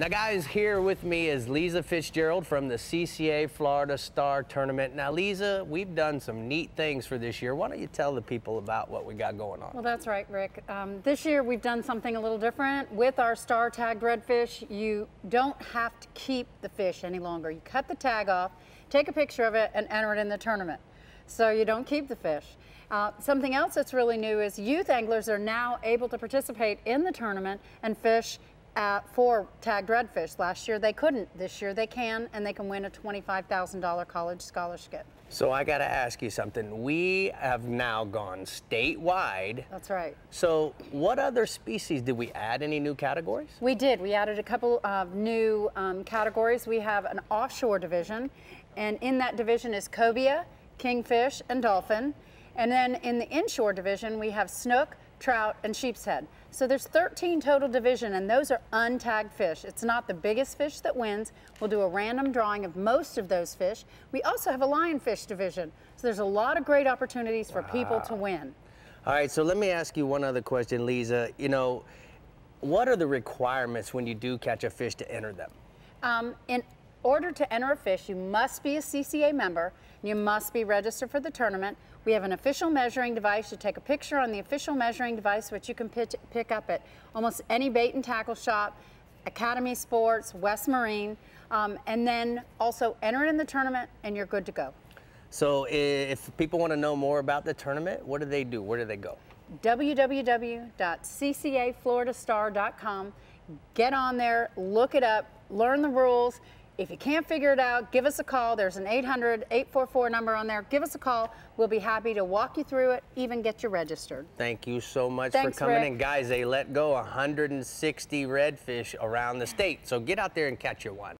Now, guys, here with me is Lisa Fitzgerald from the CCA Florida Star Tournament. Now, Lisa, we've done some neat things for this year. Why don't you tell the people about what we got going on? Well, that's right, Rick. Um, this year we've done something a little different. With our star tagged redfish, you don't have to keep the fish any longer. You cut the tag off, take a picture of it, and enter it in the tournament. So you don't keep the fish. Uh, something else that's really new is youth anglers are now able to participate in the tournament and fish uh, for tagged redfish. Last year they couldn't. This year they can, and they can win a $25,000 college scholarship. So I got to ask you something. We have now gone statewide. That's right. So what other species did we add? Any new categories? We did. We added a couple of new um, categories. We have an offshore division, and in that division is cobia, kingfish, and dolphin. And then in the inshore division, we have snook, trout, and sheepshead. So there's 13 total division, and those are untagged fish. It's not the biggest fish that wins. We'll do a random drawing of most of those fish. We also have a lionfish division. So there's a lot of great opportunities for wow. people to win. All right, so let me ask you one other question, Lisa. You know, what are the requirements when you do catch a fish to enter them? Um, in order to enter a fish, you must be a CCA member. You must be registered for the tournament. We have an official measuring device. You take a picture on the official measuring device, which you can pick up at almost any bait and tackle shop, Academy Sports, West Marine, um, and then also enter it in the tournament and you're good to go. So if people want to know more about the tournament, what do they do? Where do they go? www.ccafloridastar.com. Get on there, look it up, learn the rules, if you can't figure it out, give us a call. There's an 800-844 number on there. Give us a call. We'll be happy to walk you through it, even get you registered. Thank you so much Thanks, for coming Rick. in. Guys, they let go 160 redfish around the state. So get out there and catch your one.